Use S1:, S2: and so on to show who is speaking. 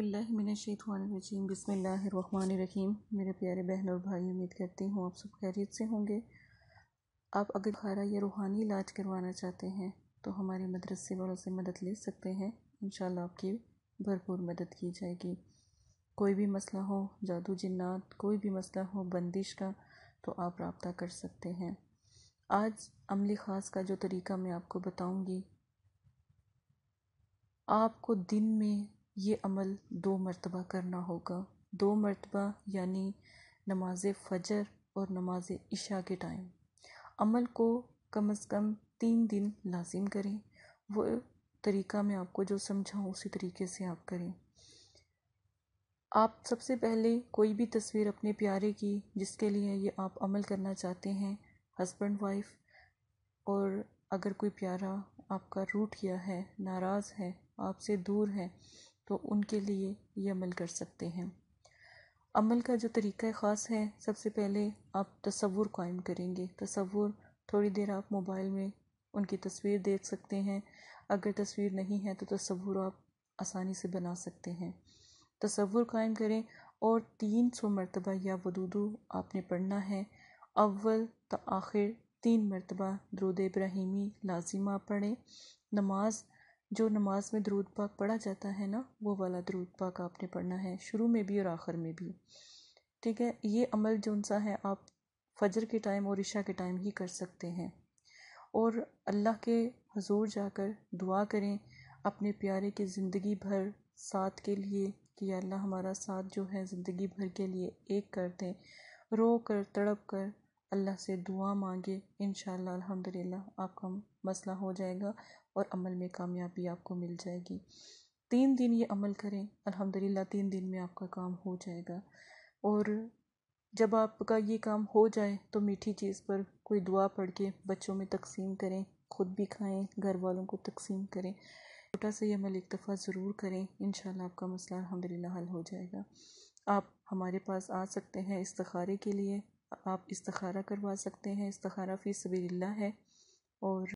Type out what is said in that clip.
S1: अज़बिल्लिमिनशैतवानरजीम बिस्मिल्लाहिर्रहमानिर्रहीम मेरे प्यारे बहन और भाई, उम्मीद करती हूँ आप सब खैरियत से होंगे। आप अगर खारा या रूहानी इलाज करवाना चाहते हैं तो हमारे मदरसे वालों से मदद ले सकते हैं। इन आपकी भरपूर मदद की जाएगी। कोई भी मसला हो, जादू जिन्नात, कोई भी मसला हो, बंदिश का तो आप रबता कर सकते हैं। आज अमली ख़ास का जो तरीका मैं आपको बताऊँगी, आपको दिन में ये अमल दो मरतबा करना होगा। दो मरतबा यानी नमाज़ फ़जर और नमाज़ इशा के टाइम। अमल को कम अज़ कम तीन दिन लाजिम करें। वो तरीका मैं आपको जो समझाऊँ, उसी तरीके से आप करें। आप सबसे पहले कोई भी तस्वीर अपने प्यारे की, जिसके लिए ये आप अमल करना चाहते हैं, हस्बैंड, वाइफ, और अगर कोई प्यारा आपका रूठ गया है, नाराज़ है, आपसे दूर है तो उनके लिए ये अमल कर सकते हैं। अमल का जो तरीका ख़ास है, सबसे पहले आप तसवुर कायम करेंगे। तसवुर थोड़ी देर आप मोबाइल में उनकी तस्वीर देख सकते हैं। अगर तस्वीर नहीं है तो तसवुर आप आसानी से बना सकते हैं। तसवुर कायम करें और तीन सौ मरतबा या वदूदू आपने पढ़ना है। अव्वल तो आखिर तीन मरतबा दरुद इब्राहिमी लाजिमा पढ़ें। नमाज़ जो नमाज़ में दरूद पाक पढ़ा जाता है ना, वो वाला दरूद पाक आपने पढ़ना है, शुरू में भी और आखिर में भी। ठीक है, ये अमल जो सा है, आप फजर के टाइम और ईशा के टाइम ही कर सकते हैं। और अल्लाह के हजूर जाकर दुआ करें, अपने प्यारे के ज़िंदगी भर साथ के लिए कि अल्लाह हमारा साथ जो है ज़िंदगी भर के लिए एक कर दें। रो कर, तड़प कर अल्लाह से दुआ मांगे इन अल्हम्दुलिल्लाह, आपका मसला हो जाएगा। और अमल में कामयाबी आपको मिल जाएगी। तीन दिन ये अमल करें, अल्हम्दुलिल्लाह तीन दिन में आपका काम हो जाएगा। और जब आपका ये काम हो जाए तो मीठी चीज़ पर कोई दुआ पढ़ के बच्चों में तकसीम करें, खुद भी खाएँ, घर वालों को तकसीम करें। छोटा सा ये अमल एक दफ़ा ज़रूर करें इन आपका मसला अलहमदिल्ला हल हो जाएगा। आप हमारे पास आ सकते हैं इस्तखारे के लिए, आप इस्तखारा करवा सकते हैं, इस्तखारा फ़ी सबील्ला है और